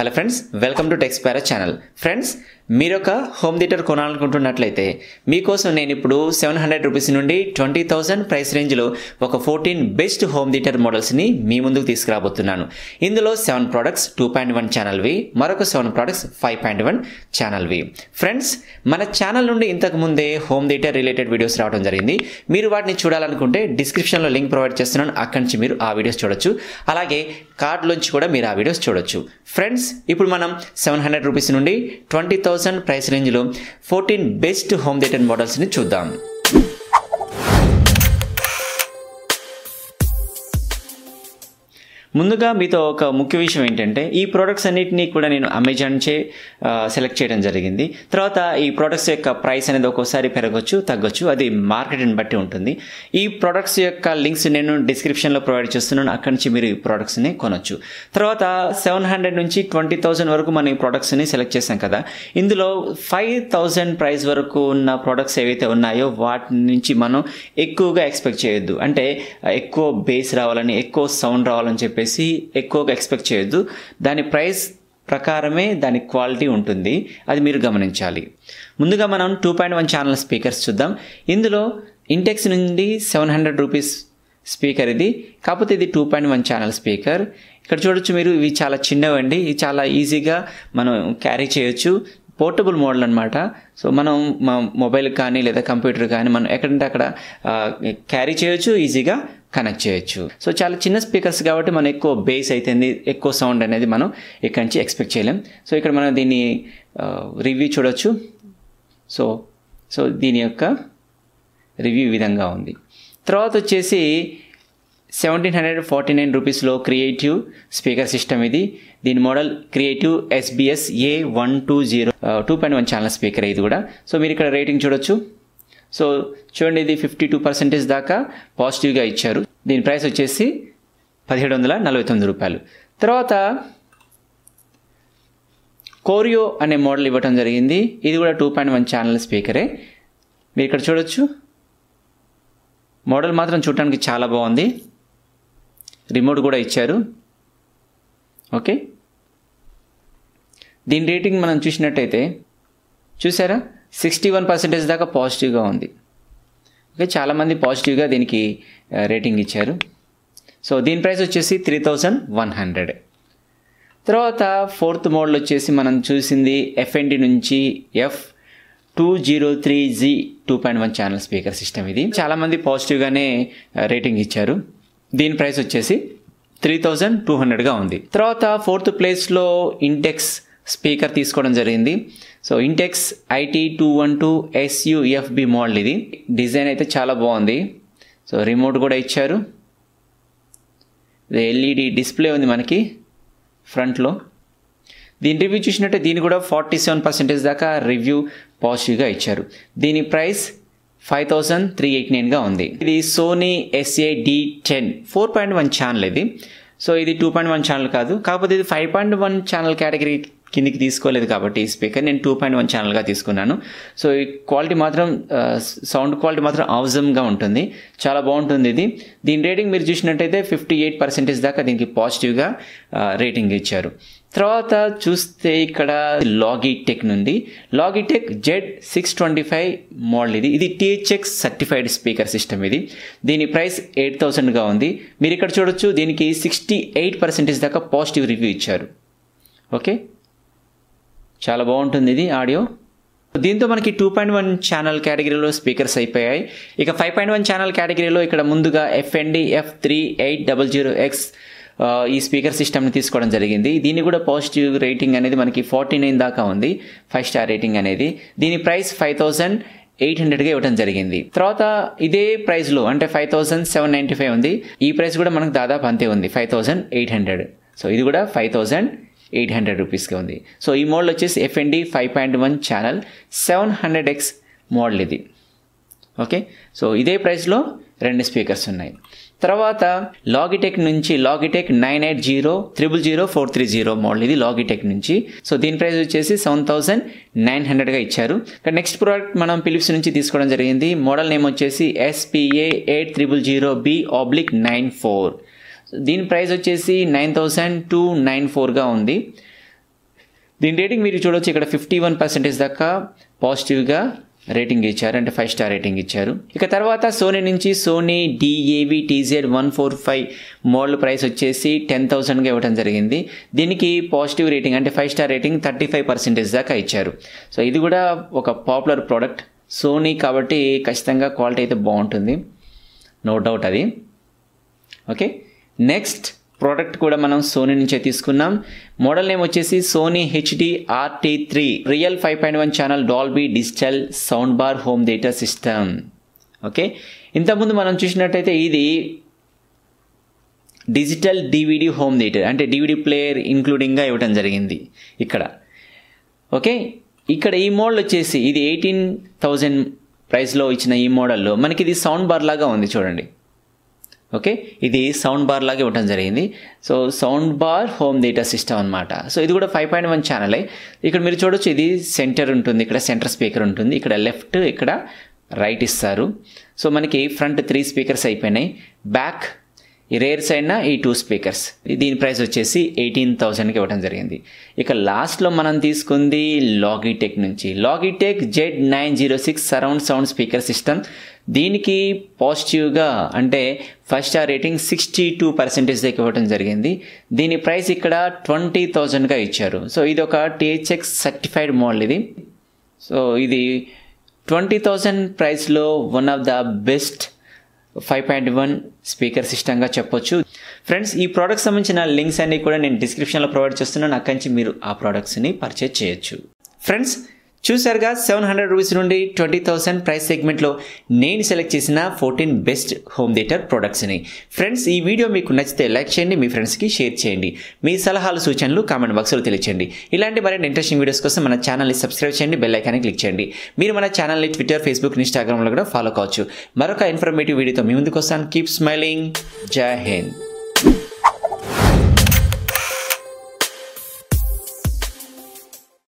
Hello friends welcome to Techspira channel. Friends మీరు ఒక home theatre కొనాలనుకుంటున్నట్లయితే మీకోసం నేను ఇప్పుడు సెవెన్ హండ్రెడ్ రూపీస్ నుండి ట్వంటీ థౌసండ్ ప్రైస్ రేంజ్లో ఒక ఫోర్టీన్ బెస్ట్ హోమ్ థియేటర్ మోడల్స్ని మీ ముందుకు తీసుకురాబోతున్నాను. ఇందులో seven products two point one ఛానల్వి మరొక seven products five point one ఛానల్వి. Friends మన ఛానల్ నుండి ఇంతకు ముందే హోమ్ థియేటర్ రిలేటెడ్ వీడియోస్ రావడం జరిగింది. మీరు వాటిని చూడాలనుకుంటే డిస్క్రిప్షన్లో లింక్ ప్రొవైడ్ చేస్తున్నాను. అక్కడి నుంచి మీరు ఆ వీడియోస్ చూడొచ్చు. అలాగే కార్డ్లోంచి కూడా మీరు ఆ వీడియోస్ చూడొచ్చు. ఫ్రెండ్స్ ఇప్పుడు మనం సెవెన్ హండ్రెడ్ రూపీస్ నుండి ట్వంటీ థౌసండ్ ప్రైస్ రేంజ్లో ఫోర్టీన్ బెస్ట్ హోమ్ థియేటర్ మోడల్స్ని చూద్దాం. ముందుగా మీతో ఒక ముఖ్య విషయం ఏంటంటే ఈ ప్రోడక్ట్స్ అన్నిటినీ కూడా నేను అమెజాన్ చే సెలెక్ట్ చేయడం జరిగింది. తర్వాత ఈ ప్రోడక్ట్స్ యొక్క ప్రైస్ అనేది ఒక్కోసారి పెరగచ్చు తగ్గొచ్చు. అది మార్కెట్ని బట్టి ఉంటుంది. ఈ ప్రోడక్ట్స్ యొక్క లింక్స్ నేను డిస్క్రిప్షన్లో ప్రొవైడ్ చేస్తున్నాను. అక్కడి నుంచి మీరు ఈ ప్రోడక్ట్స్ని కొనొచ్చు. తర్వాత సెవెన్ హండ్రెడ్ నుంచి ట్వంటీ థౌసండ్ వరకు మనం ఈ ప్రోడక్ట్స్ని సెలెక్ట్ చేసాం కదా. ఇందులో ఫైవ్ థౌజండ్ ప్రైస్ వరకు ఉన్న ప్రోడక్ట్స్ ఏవైతే ఉన్నాయో వాటి నుంచి మనం ఎక్కువగా ఎక్స్పెక్ట్ చేయొద్దు. అంటే ఎక్కువ బేస్ రావాలని ఎక్కువ సౌండ్ రావాలని చెప్పి చెప్పేసి ఎక్కువగా ఎక్స్పెక్ట్ చేయొద్దు. దాని ప్రైస్ ప్రకారమే దాని క్వాలిటీ ఉంటుంది. అది మీరు గమనించాలి. ముందుగా మనం two point one channel speakers చూద్దాం. ఇందులో ఇంటెక్స్ నుండి సెవెన్ హండ్రెడ్ రూపీస్ స్పీకర్ ఇది. కాకపోతే ఇది two point one channel speaker. ఇక్కడ చూడొచ్చు మీరు ఇవి చాలా చిన్నవండి. ఇవి చాలా ఈజీగా మనం క్యారీ చేయొచ్చు. పోర్టబుల్ మోడల్ అనమాట సో మనం మా మొబైల్ కానీ లేదా కంప్యూటర్ కానీ మనం ఎక్కడంటే అక్కడ క్యారీ చేయొచ్చు ఈజీగా. కనెక్ట్ చేయొచ్చు. సో చాలా చిన్న స్పీకర్స్ కాబట్టి మనం ఎక్కువ బేస్ అవుతుంది ఎక్కువ సౌండ్ అనేది మనం ఇక్కడి నుంచి ఎక్స్పెక్ట్ చేయలేం. సో ఇక్కడ మనం దీన్ని రివ్యూ చూడొచ్చు. సో సో దీని యొక్క రివ్యూ విధంగా ఉంది. తర్వాత వచ్చేసి సెవెంటీన్ హండ్రెడ్ ఫార్టీ నైన్ రూపీస్లో క్రియేటివ్ స్పీకర్ సిస్టమ్ ఇది. దీని model Creative SBS A one two zero two point one channel speaker ఇది కూడా. సో మీరు ఇక్కడ రేటింగ్ చూడొచ్చు. సో చూడండి ఇది ఫిఫ్టీ టూ పర్సెంటేజ్ దాకా పాజిటివ్గా ఇచ్చారు. దీని ప్రైస్ వచ్చేసి పదిహేడు వందల నలభై తొమ్మిది రూపాయలు. తర్వాత కోరియో అనే మోడల్ ఇవ్వటం జరిగింది. ఇది కూడా టూ పాయింట్ వన్ ఛానల్ స్పీకరే మీరు ఇక్కడ చూడొచ్చు. మోడల్ మాత్రం చూడటానికి చాలా బాగుంది. రిమోట్ కూడా ఇచ్చారు. ఓకే దీని రేటింగ్ మనం చూసినట్టయితే చూసారా? సిక్స్టీ వన్ పర్సెంటేజ్ దాకా పాజిటివ్గా ఉంది. ఓకే చాలామంది పాజిటివ్గా దీనికి రేటింగ్ ఇచ్చారు. సో దీని ప్రైస్ వచ్చేసి త్రీ థౌజండ్ వన్ హండ్రెడ్. తర్వాత ఫోర్త్ మోడల్ వచ్చేసి మనం చూసింది ఎఫ్ఎన్డి నుంచి F two zero three G two point one channel speaker system ఇది. చాలామంది పాజిటివ్గానే రేటింగ్ ఇచ్చారు. దీని ప్రైస్ వచ్చేసి త్రీ థౌజండ్ టూ హండ్రెడ్గా ఉంది. తర్వాత ఫోర్త్ ప్లేస్లో ఇంటెక్స్ స్పీకర్ తీసుకోవడం జరిగింది. So Intex IT two one two SUFB model ఇది. డిజైన్ అయితే చాలా బాగుంది. సో రిమోట్ కూడా ఇచ్చారు. ఎల్ఈడి డిస్ప్లే ఉంది మనకి ఫ్రంట్లో. దీని రివ్యూ చూసినట్టే దీని కూడా ఫార్టీ సెవెన్ పర్సెంటేజ్ దాకా రివ్యూ పాజిటివ్గా ఇచ్చారు. దీని price five thousand three eighty నైన్గా ఉంది. ఇది Sony SA D ten four point one channel ఇది. సో ఇది టూ పాయింట్ వన్ ఛానల్ కాదు. కాకపోతే ఇది five point one channel category కిందికి తీసుకోలేదు కాబట్టి ఈ స్పీకర్. నేను టూ పాయింట్ వన్ ఛానల్గా తీసుకున్నాను. సో ఈ క్వాలిటీ మాత్రం సౌండ్ క్వాలిటీ మాత్రం అవజంగా ఉంటుంది. చాలా బాగుంటుంది ఇది. దీని రేటింగ్ మీరు చూసినట్టయితే ఫిఫ్టీ ఎయిట్ పర్సెంటేజ్ దాకా దీనికి పాజిటివ్గా రేటింగ్ ఇచ్చారు. తర్వాత చూస్తే ఇక్కడ లాగిటెక్ నుండి. Logitech Z six twenty five model ఇది ఇది టీహెచ్ఎక్స్ సర్టిఫైడ్ స్పీకర్ సిస్టమ్ ఇది. దీని ప్రైస్ ఎయిట్ థౌసండ్గా ఉంది. మీరు ఇక్కడ చూడొచ్చు దీనికి సిక్స్టీ ఎయిట్ పర్సెంటేజ్ దాకా పాజిటివ్ రివ్యూ ఇచ్చారు. ఓకే చాలా బాగుంటుంది ఇది ఆడియో. దీంతో మనకి టూ పాయింట్ వన్ ఛానల్ కేటగిరీలో స్పీకర్స్ అయిపోయాయి. ఇక ఫైవ్ పాయింట్ వన్ ఛానల్ కేటగిరీలో ఇక్కడ ముందుగా FND F three eight double zero X ఈ స్పీకర్ సిస్టమ్ని తీసుకోవడం జరిగింది. దీని కూడా పాజిటివ్ రేటింగ్ అనేది మనకి ఫార్టీ నైన్ దాకా ఉంది. ఫైవ్ స్టార్ రేటింగ్ అనేది. దీని ప్రైస్ ఫైవ్ థౌసండ్ ఎయిట్ హండ్రెడ్గా ఇవ్వడం జరిగింది. తర్వాత ఇదే ప్రైస్లో అంటే five thousand seven ninety five ఉంది. ఈ ప్రైస్ కూడా మనకు దాదాపు అంతే ఉంది. Five thousand eight hundred so ఇది కూడా ఫైవ్ థౌసండ్ ఎయిట్ హండ్రెడ్ రూపీస్గా ఉంది. సో ఈ మోడల్ వచ్చేసి FND five point one channel seven hundred X model ఇది. ఓకే? సో ఇదే ప్రైస్లో రెండు స్పీకర్స్ ఉన్నాయి. తర్వాత లాగిటెక్ నుంచి Logitech nine eight zero triple zero four three zero model ఇది లాగిటెక్ నుంచి. సో దీని ప్రైస్ వచ్చేసి సెవెన్ థౌసండ్ నైన్ హండ్రెడ్గా ఇచ్చారు. నెక్స్ట్ ప్రోడక్ట్ మనం ఫిలిప్స్ నుంచి తీసుకోవడం జరిగింది. మోడల్ నేమ్ వచ్చేసి SPA eight triple zero B oblique nine four దీని ప్రైస్ వచ్చేసి నైన్ థౌసండ్ టూ నైన్ ఫోర్గా ఉంది. దీని రేటింగ్ మీరు చూడొచ్చు ఇక్కడ ఫిఫ్టీ వన్ పర్సెంటేజ్ దాకా పాజిటివ్గా రేటింగ్ ఇచ్చారు అంటే ఫైవ్ స్టార్ రేటింగ్ ఇచ్చారు. ఇక తర్వాత సోనీ నుంచి Sony DAV TZ one four five model price వచ్చేసి టెన్ థౌసండ్గా ఇవ్వడం జరిగింది. దీనికి పాజిటివ్ రేటింగ్ అంటే five star rating thirty five percentage దాకా ఇచ్చారు. సో ఇది కూడా ఒక పాపులర్ ప్రోడక్ట్ సోనీ కాబట్టి ఖచ్చితంగా క్వాలిటీ అయితే బాగుంటుంది. నో డౌట్ అది. ఓకే నెక్స్ట్ ప్రోడక్ట్ కూడా మనం సోనీ నుంచే తీసుకున్నాం. మోడల్ నేమ్ వచ్చేసి Sony HD RT three real five point one channel Dolby digital sound bar home theatre system okay ఇంతకుముందు మనం చూసినట్టయితే ఇది డిజిటల్ డివిడి హోమ్ థియేటర్ అంటే డివిడి ప్లేయర్ ఇంక్లూడింగ్గా ఇవ్వడం జరిగింది ఇక్కడ. ఓకే ఇక్కడ ఈ మోడల్ వచ్చేసి ఇది ఎయిటీన్ థౌజండ్ ప్రైస్లో ఇచ్చిన ఈ మోడల్లో మనకి ఇది సౌండ్ బార్ లాగా ఉంది చూడండి. ఓకే? ఇది సౌండ్ బార్ లాగే ఇవ్వడం జరిగింది. So sound bar home theatre system అనమాట సో ఇది కూడా ఫైవ్ పాయింట్ వన్ ఛానలే. ఇక్కడ మీరు చూడొచ్చు ఇది సెంటర్ ఉంటుంది ఇక్కడ సెంటర్ స్పీకర్ ఉంటుంది ఇక్కడ లెఫ్ట్ ఇక్కడ రైట్ ఇస్తారు. సో మనకి ఫ్రంట్ త్రీ స్పీకర్స్ అయిపోయినాయి. బ్యాక్ ఈ రేర్ సైడ్న ఈ టూ స్పీకర్స్. దీని ప్రైస్ వచ్చేసి ఎయిటీన్ థౌజండ్కి ఇవ్వడం జరిగింది. ఇక లాస్ట్లో మనం తీసుకుంది లాగిటెక్ నుంచి. Logitech Z nine zero six surround sound speaker system. దీనికి పాజిటివ్గా అంటే five star rating sixty two percentage దగ్గర ఇవ్వడం జరిగింది. దీని ప్రైస్ ఇక్కడ ట్వంటీ థౌజండ్గా ఇచ్చారు. సో ఇది ఒక టీహెచ్ఎక్స్ సర్టిఫైడ్ మోడల్ ఇది. సో ఇది ట్వంటీ థౌజండ్ ప్రైస్లో one of the best five point one speaker సిస్టమ్గా చెప్పొచ్చు. ఫ్రెండ్స్ ఈ ప్రోడక్ట్ సంబంధించిన లింక్స్ అన్నీ కూడా నేను డిస్క్రిప్షన్లో ప్రొవైడ్ చేస్తున్నాను. అక్కడి నుంచి మీరు ఆ ప్రోడక్ట్స్ని పర్చేజ్ చేయొచ్చు. ఫ్రెండ్స్ చూసారుగా సెవెన్ హండ్రెడ్ రూపీస్ నుండి ట్వంటీ థౌసండ్ ప్రైస్ సెగ్మెంట్లో నేను సెలెక్ట్ చేసిన ఫోర్టీన్ బెస్ట్ హోమ్ థియేటర్ ప్రొడక్ట్స్ని ఫ్రెండ్స్ ఈ వీడియో మీకు నచ్చితే లైక్ చేయండి మీ ఫ్రెండ్స్కి షేర్ చేయండి. మీ సలహాలు సూచనలు కామెంట్ బాక్స్లో తెలియచేయండి. ఇలాంటి మరిన్ని ఇంట్రెస్టింగ్ వీడియోస్ కోసం మన ఛానల్ని సబ్స్క్రైబ్ చేయండి బెల్ ఐకాన్ని క్లిక్ చేయండి. మీరు మన ఛానల్ని ట్విట్టర్ ఫేస్బుక్ ఇన్స్టాగ్రామ్లో కూడా ఫాలో కావచ్చు. మరొక ఇన్ఫర్మేటివ్ వీడియోతో మీ ముందుకు వస్తాను. కీప్ స్మైలింగ్ జై హింద్